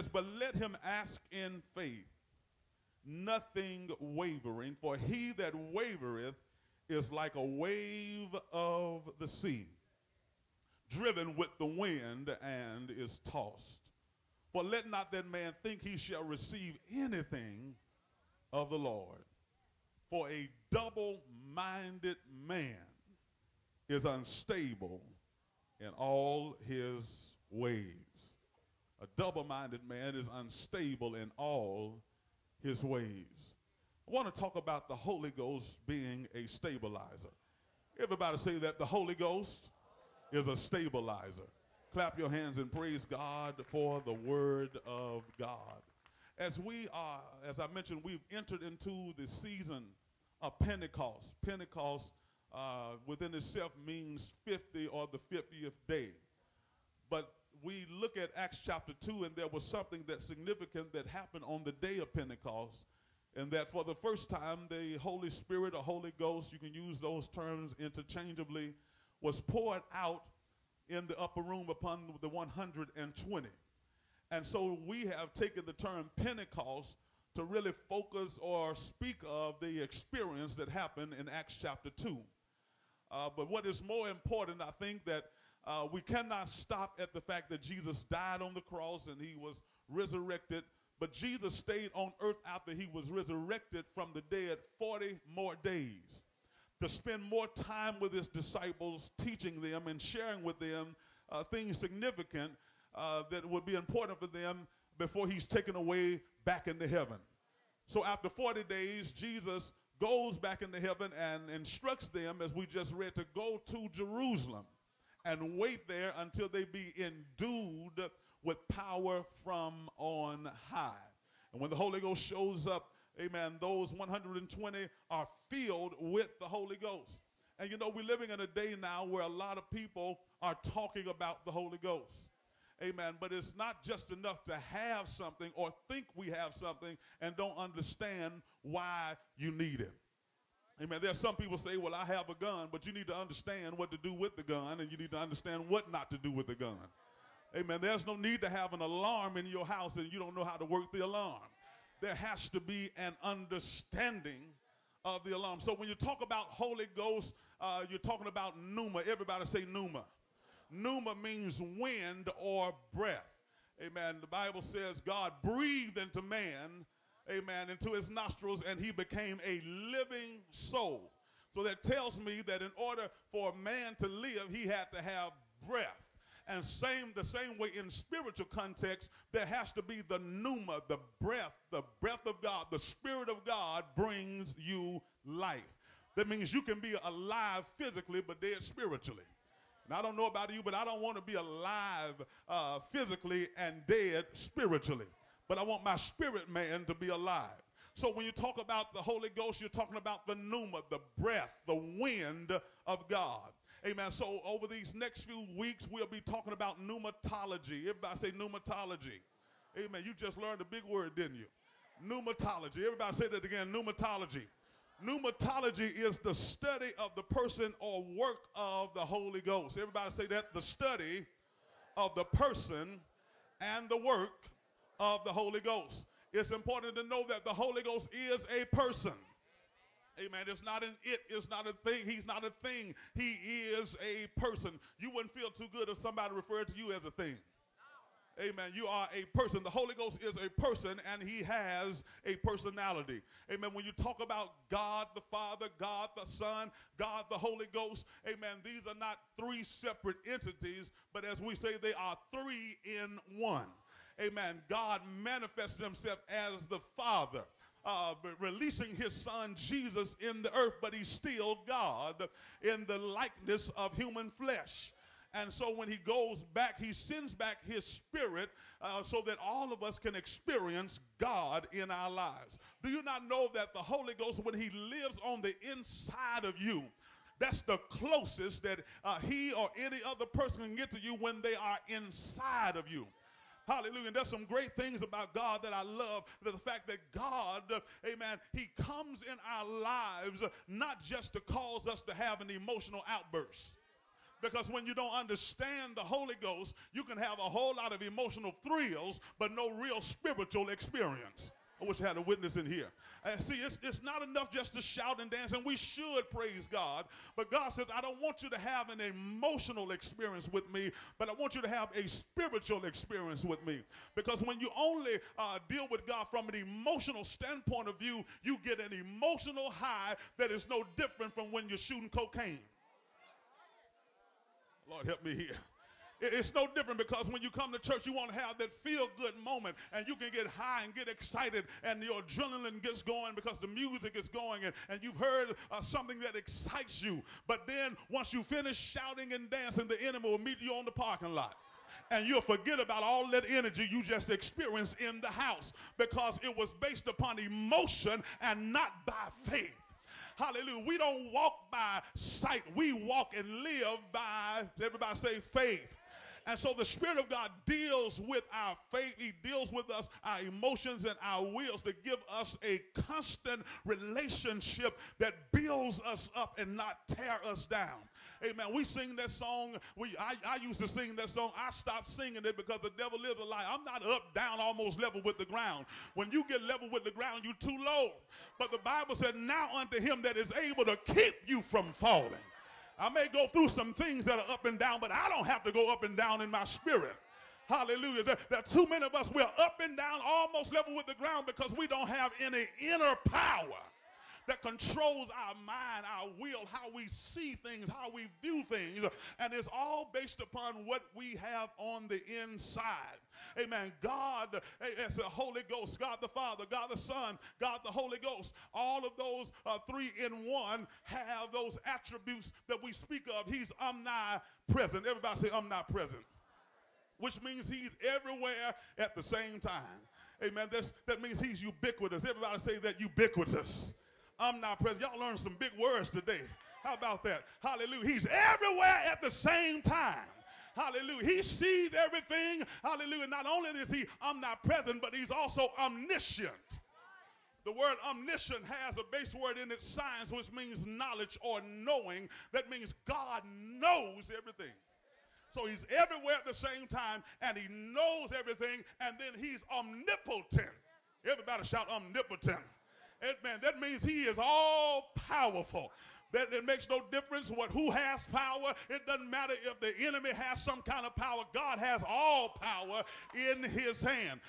says, But let him ask in faith, nothing wavering, for he that wavereth is like a wave of the sea, driven with the wind and is tossed. For let not that man think he shall receive anything of the Lord. For a double minded man is unstable in all his ways. Double minded man is unstable in all his ways. I want to talk about the Holy Ghost being a stabilizer. Everybody say that the Holy Ghost is a stabilizer. Clap your hands and praise God for the word of God. As we are, as I mentioned, we've entered into the season of Pentecost. Pentecost uh, within itself means 50 or the 50th day. But we look at Acts chapter 2, and there was something that's significant that happened on the day of Pentecost. And that for the first time, the Holy Spirit or Holy Ghost, you can use those terms interchangeably, was poured out in the upper room upon the 120. And so we have taken the term Pentecost to really focus or speak of the experience that happened in Acts chapter 2. Uh, but what is more important, I think that uh, we cannot stop at the fact that Jesus died on the cross and he was resurrected. But Jesus stayed on earth after he was resurrected from the dead 40 more days to spend more time with his disciples, teaching them and sharing with them uh, things significant uh, that would be important for them before he's taken away back into heaven. So after 40 days, Jesus goes back into heaven and instructs them, as we just read, to go to Jerusalem and wait there until they be endued with power from on high. And when the Holy Ghost shows up, amen, those 120 are filled with the Holy Ghost. And you know, we're living in a day now where a lot of people are talking about the Holy Ghost. Amen. But it's not just enough to have something or think we have something and don't understand why you need it. Amen. There are some people say, well, I have a gun, but you need to understand what to do with the gun and you need to understand what not to do with the gun. Amen. There's no need to have an alarm in your house and you don't know how to work the alarm. There has to be an understanding of the alarm. So when you talk about Holy Ghost, uh, you're talking about pneuma. Everybody say pneuma. Pneuma means wind or breath. Amen. The Bible says God breathed into man, amen, into his nostrils, and he became a living soul. So that tells me that in order for a man to live, he had to have breath. And same the same way in spiritual context, there has to be the pneuma, the breath, the breath of God, the Spirit of God brings you life. That means you can be alive physically, but dead spiritually. And I don't know about you, but I don't want to be alive uh, physically and dead spiritually. But I want my spirit man to be alive. So when you talk about the Holy Ghost, you're talking about the pneuma, the breath, the wind of God. Amen. So over these next few weeks, we'll be talking about pneumatology. Everybody say pneumatology. Amen. You just learned a big word, didn't you? Pneumatology. Everybody say that again. Pneumatology. Pneumatology is the study of the person or work of the Holy Ghost. Everybody say that the study of the person and the work of the Holy Ghost. It's important to know that the Holy Ghost is a person. Amen. It's not an it. It's not a thing. He's not a thing. He is a person. You wouldn't feel too good if somebody referred to you as a thing. Amen. You are a person. The Holy Ghost is a person and he has a personality. Amen. When you talk about God the Father, God the Son, God the Holy Ghost, amen, these are not three separate entities, but as we say, they are three in one. Amen. God manifested himself as the Father. Uh, releasing his son Jesus in the earth, but he's still God in the likeness of human flesh. And so when he goes back, he sends back his spirit uh, so that all of us can experience God in our lives. Do you not know that the Holy Ghost, when he lives on the inside of you, that's the closest that uh, he or any other person can get to you when they are inside of you. Hallelujah. And there's some great things about God that I love. The fact that God, amen, He comes in our lives not just to cause us to have an emotional outburst Because when you don't understand the Holy Ghost, you can have a whole lot of emotional thrills, but no real spiritual experience. I wish I had a witness in here. And see, it's, it's not enough just to shout and dance, and we should praise God. But God says, I don't want you to have an emotional experience with me, but I want you to have a spiritual experience with me. Because when you only uh, deal with God from an emotional standpoint of view, you get an emotional high that is no different from when you're shooting cocaine. Lord, help me here. It's no different because when you come to church, you want to have that feel good moment and you can get high and get excited and your adrenaline gets going because the music is going and, and you've heard uh, something that excites you. But then once you finish shouting and dancing, the enemy will meet you on the parking lot and you'll forget about all that energy you just experienced in the house because it was based upon emotion and not by faith. Hallelujah. We don't walk by sight, we walk and live by, everybody say, faith. And so the Spirit of God deals with our faith. He deals with us, our emotions and our wills to give us a constant relationship that builds us up and not tear us down. Amen. We sing that song. We I, I used to sing that song. I stopped singing it because the devil is a lie. I'm not up, down, almost level with the ground. When you get level with the ground, you're too low. But the Bible said, Now unto him that is able to keep you from falling. I may go through some things that are up and down, but I don't have to go up and down in my spirit. Hallelujah. There, there, are too many of us, we're up and down, almost level with the ground because we don't have any inner power that controls our mind, our will, how we see things, how we view things. And it's all based upon what we have on the inside. Amen. God, it's the Holy Ghost, God the Father, God the Son, God the Holy Ghost. All of those uh, three in one have those attributes that we speak of. He's omnipresent. Everybody say omnipresent. Which means he's everywhere at the same time. Amen. That's, that means he's ubiquitous. Everybody say that ubiquitous. Omnipresent. Y'all learned some big words today. How about that? Hallelujah. He's everywhere at the same time. Hallelujah. He sees everything. Hallelujah. Not only is he omnipresent, but he's also omniscient. The word omniscient has a base word in its science, which means knowledge or knowing. That means God knows everything. So he's everywhere at the same time, and he knows everything, and then he's omnipotent. Everybody shout omnipotent. Amen. That means he is all powerful that it makes no difference what who has power. It doesn't matter if the enemy has some kind of power. God has all power in his hand.